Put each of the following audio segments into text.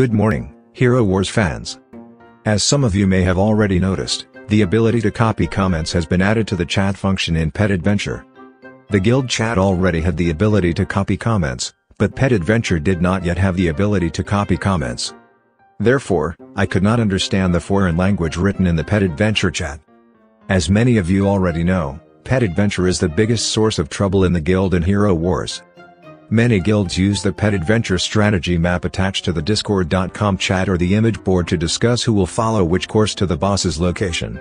Good morning, Hero Wars fans. As some of you may have already noticed, the ability to copy comments has been added to the chat function in Pet Adventure. The guild chat already had the ability to copy comments, but Pet Adventure did not yet have the ability to copy comments. Therefore, I could not understand the foreign language written in the Pet Adventure chat. As many of you already know, Pet Adventure is the biggest source of trouble in the guild in Hero Wars. Many guilds use the Pet Adventure strategy map attached to the Discord.com chat or the image board to discuss who will follow which course to the boss's location.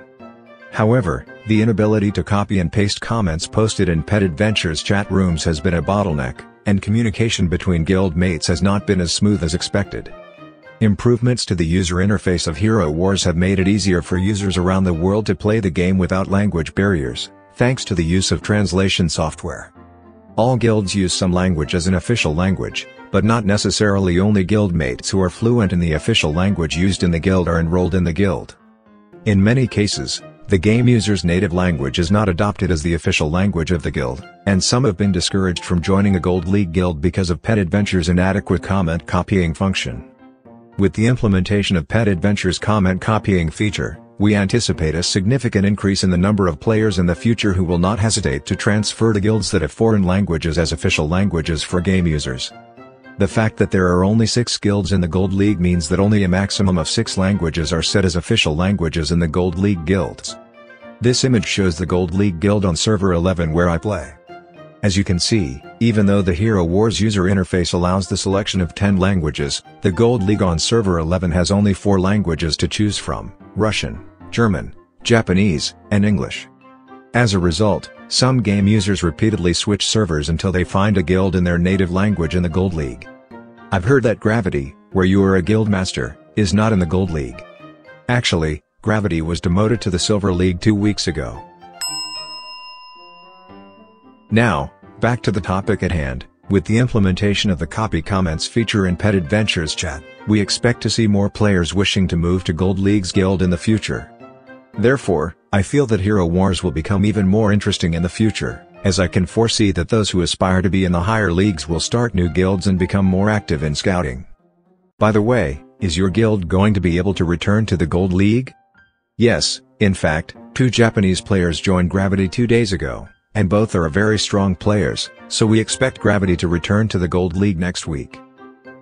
However, the inability to copy and paste comments posted in Pet Adventure's chat rooms has been a bottleneck, and communication between guild mates has not been as smooth as expected. Improvements to the user interface of Hero Wars have made it easier for users around the world to play the game without language barriers, thanks to the use of translation software. All guilds use some language as an official language, but not necessarily only guildmates who are fluent in the official language used in the guild are enrolled in the guild. In many cases, the game user's native language is not adopted as the official language of the guild, and some have been discouraged from joining a Gold League guild because of Pet Adventure's inadequate comment copying function. With the implementation of Pet Adventure's comment copying feature, we anticipate a significant increase in the number of players in the future who will not hesitate to transfer to guilds that have foreign languages as official languages for game users. The fact that there are only six guilds in the Gold League means that only a maximum of six languages are set as official languages in the Gold League guilds. This image shows the Gold League guild on server 11 where I play. As you can see, even though the Hero Wars user interface allows the selection of 10 languages, the Gold League on server 11 has only 4 languages to choose from, Russian, German, Japanese, and English. As a result, some game users repeatedly switch servers until they find a guild in their native language in the Gold League. I've heard that Gravity, where you are a guild master, is not in the Gold League. Actually, Gravity was demoted to the Silver League two weeks ago. Now, back to the topic at hand, with the implementation of the copy comments feature in Pet Adventures chat, we expect to see more players wishing to move to Gold League's guild in the future. Therefore, I feel that Hero Wars will become even more interesting in the future, as I can foresee that those who aspire to be in the higher leagues will start new guilds and become more active in scouting. By the way, is your guild going to be able to return to the Gold League? Yes, in fact, two Japanese players joined Gravity two days ago, and both are very strong players, so we expect Gravity to return to the Gold League next week.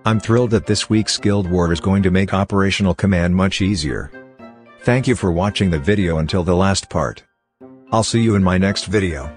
I'm thrilled that this week's Guild War is going to make operational command much easier, Thank you for watching the video until the last part. I'll see you in my next video.